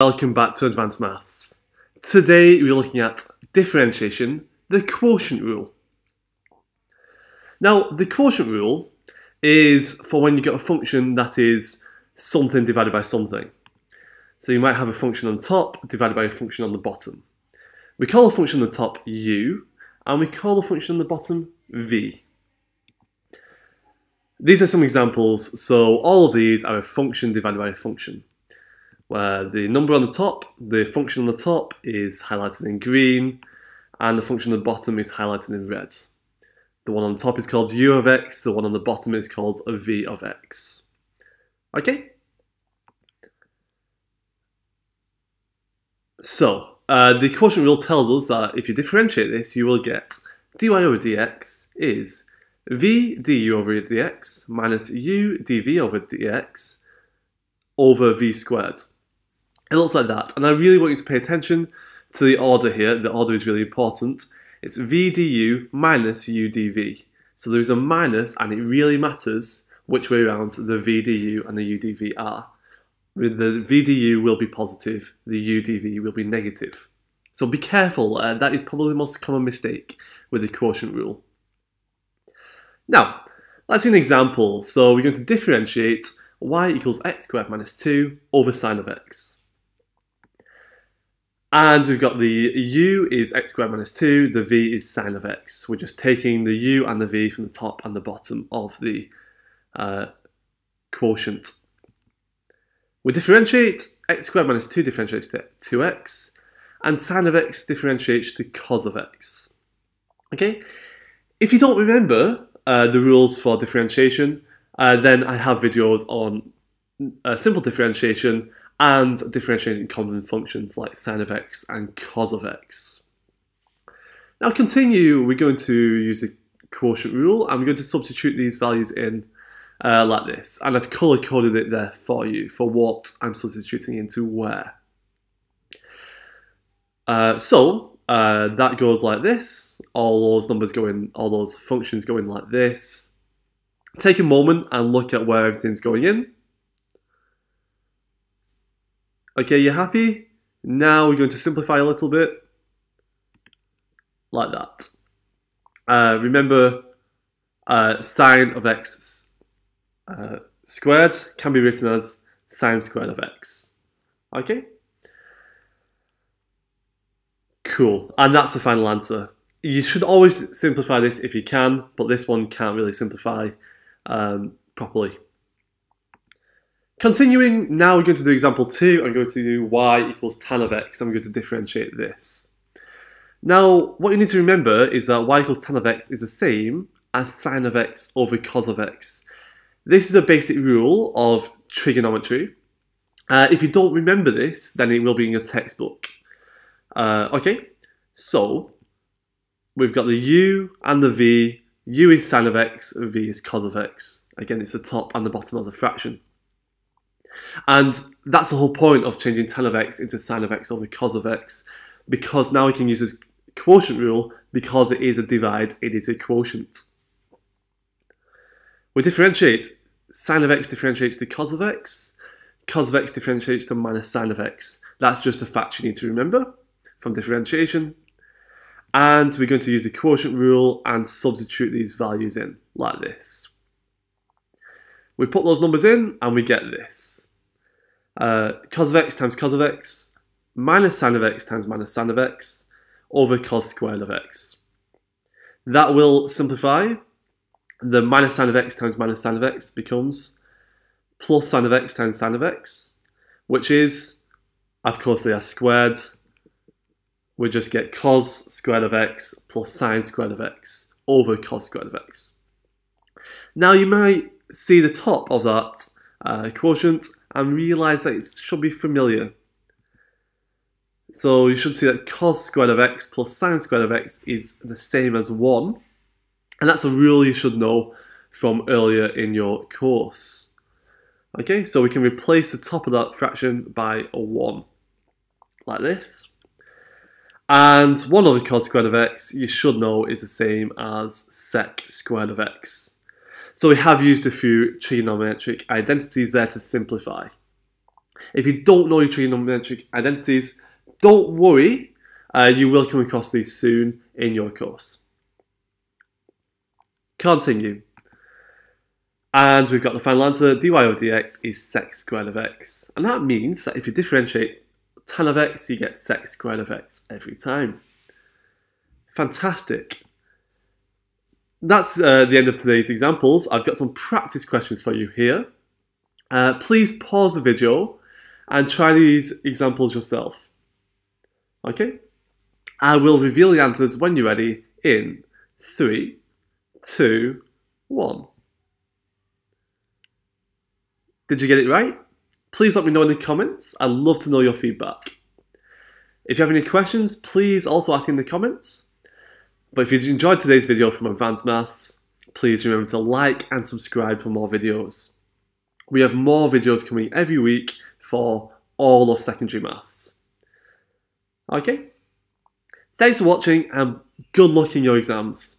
Welcome back to Addvance Maths. Today we're looking at differentiation, the quotient rule. Now, the quotient rule is for when you get a function that is something divided by something. So you might have a function on top divided by a function on the bottom. We call a function on the top u, and we call a function on the bottom v. These are some examples, so all of these are a function divided by a function, where the number on the top, the function on the top is highlighted in green, and the function on the bottom is highlighted in red. The one on the top is called u of x, the one on the bottom is called a v of x. Okay? So, uh, the quotient rule tells us that if you differentiate this, you will get dy over dx is v du over dx minus u dv over dx over v squared. It looks like that, and I really want you to pay attention to the order here. The order is really important. It's VDU minus UDV. So there's a minus, and it really matters which way around the VDU and the UDV dv are. The VDU will be positive, the UDV will be negative. So be careful, uh, that is probably the most common mistake with the quotient rule. Now, let's see an example. So we're going to differentiate y equals x squared minus 2 over sine of x. And we've got the u is x squared minus 2, the v is sine of x. We're just taking the u and the v from the top and the bottom of the uh, quotient. We differentiate x squared minus 2 differentiates to 2x, and sine of x differentiates to cos of x. Okay? If you don't remember, uh, the rules for differentiation, uh, then I have videos on uh, simple differentiation and differentiating common functions like sine of x and cos of x. Now continue, we're going to use a quotient rule. I'm going to substitute these values in uh, like this. And I've color coded it there for you for what I'm substituting into where. Uh, so uh, that goes like this. All those numbers go in, all those functions go in like this. Take a moment and look at where everything's going in. Okay, you're happy? Now we're going to simplify a little bit. Like that. Uh, remember, uh, sine of x uh, squared can be written as sine squared of x. Okay? Cool. And that's the final answer. You should always simplify this if you can, but this one can't really simplify um, properly. Continuing, now we're going to do example 2. I'm going to do y equals tan of x. I'm going to differentiate this. Now, what you need to remember is that y equals tan of x is the same as sine of x over cos of x. This is a basic rule of trigonometry. Uh, if you don't remember this, then it will be in your textbook. Uh, okay, so we've got the u and the v. u is sine of x, v is cos of x. Again, it's the top and the bottom of the fraction. And that's the whole point of changing tan of x into sine of x over cos of x, because now we can use this quotient rule because it is a divide, it is a quotient. We differentiate. Sine of x differentiates to cos of x. Cos of x differentiates to minus sine of x. That's just a fact you need to remember from differentiation. And we're going to use the quotient rule and substitute these values in like this. We put those numbers in and we get this. Uh, cos of x times cos of x minus sine of x times minus sine of x over cos squared of x. That will simplify. The minus sine of x times minus sine of x becomes plus sine of x times sine of x, which is, of course, they are squared we just get cos squared of x plus sine squared of x over cos squared of x. Now you might see the top of that uh, quotient and realise that it should be familiar. So you should see that cos squared of x plus sine squared of x is the same as 1. And that's a rule you should know from earlier in your course. Okay, so we can replace the top of that fraction by a 1, like this. And 1 over cos squared of x, you should know, is the same as sec squared of x. So we have used a few trigonometric identities there to simplify. If you don't know your trigonometric identities, don't worry, uh, you will come across these soon in your course. Continue. And we've got the final answer, dy over dx is sec squared of x. And that means that if you differentiate tan of x, you get sec squared of x every time. Fantastic. That's uh, the end of today's examples. I've got some practice questions for you here. Uh, please pause the video and try these examples yourself. Okay? I will reveal the answers when you're ready in three, two, one. Did you get it right? Please let me know in the comments. I'd love to know your feedback. If you have any questions, please also ask in the comments. But if you enjoyed today's video from Addvance Maths, please remember to like and subscribe for more videos. We have more videos coming every week for all of secondary maths. Okay? Thanks for watching and good luck in your exams.